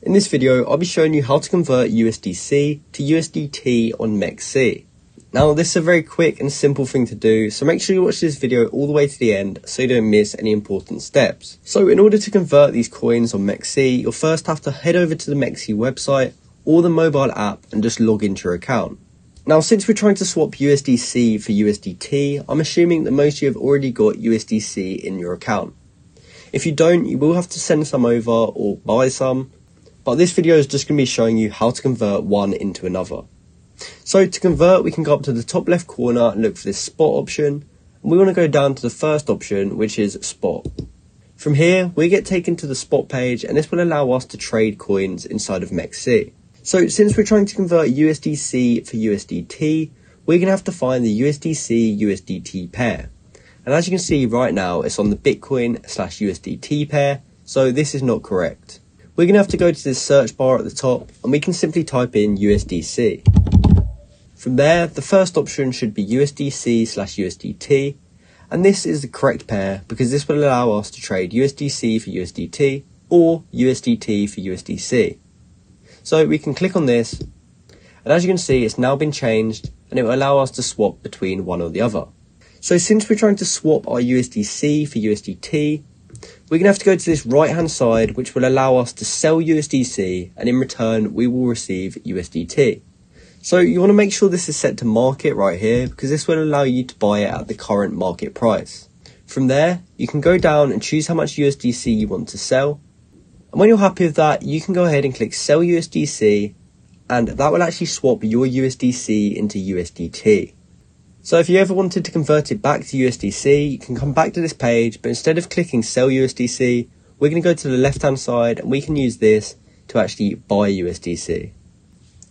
In this video, I'll be showing you how to convert USDC to USDT on MEXC. Now, this is a very quick and simple thing to do, so make sure you watch this video all the way to the end so you don't miss any important steps. So in order to convert these coins on MEXC, you'll first have to head over to the MEXC website or the mobile app and just log into your account. Now, since we're trying to swap USDC for USDT, I'm assuming that most of you have already got USDC in your account. If you don't, you will have to send some over or buy some, but this video is just going to be showing you how to convert one into another. So to convert, we can go up to the top left corner and look for this spot option. And we want to go down to the first option, which is spot. From here, we get taken to the spot page and this will allow us to trade coins inside of MEXC. So since we're trying to convert USDC for USDT, we're going to have to find the USDC USDT pair. And as you can see right now, it's on the Bitcoin slash USDT pair, so this is not correct. We're going to have to go to this search bar at the top and we can simply type in USDC. From there, the first option should be USDC slash USDT, and this is the correct pair because this will allow us to trade USDC for USDT or USDT for USDC. So we can click on this, and as you can see, it's now been changed and it will allow us to swap between one or the other. So since we're trying to swap our USDC for USDT, we're going to have to go to this right hand side, which will allow us to sell USDC, and in return, we will receive USDT. So you want to make sure this is set to market right here because this will allow you to buy it at the current market price. From there, you can go down and choose how much USDC you want to sell. And when you're happy with that, you can go ahead and click sell USDC and that will actually swap your USDC into USDT. So if you ever wanted to convert it back to USDC, you can come back to this page, but instead of clicking sell USDC, we're going to go to the left hand side and we can use this to actually buy USDC.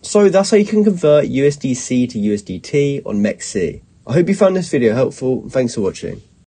So that's how you can convert USDC to USDT on MEXC. I hope you found this video helpful. Thanks for watching.